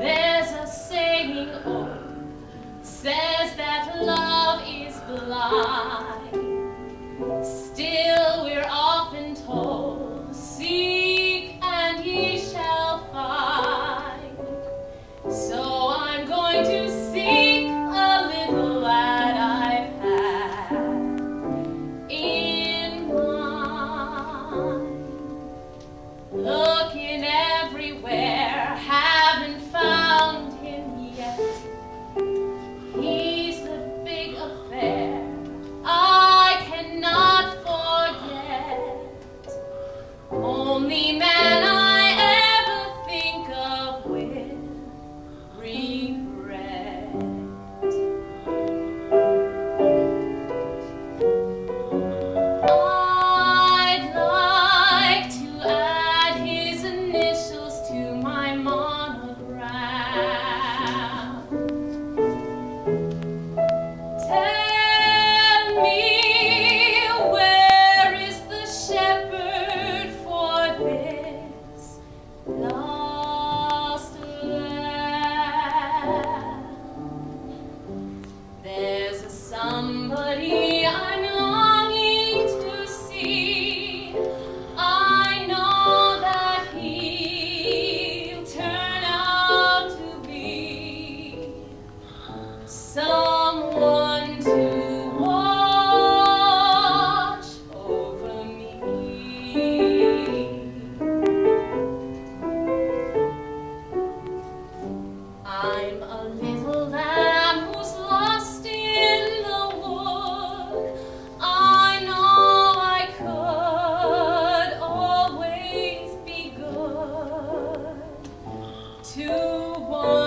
There's a saying old says that love is blind. two, one.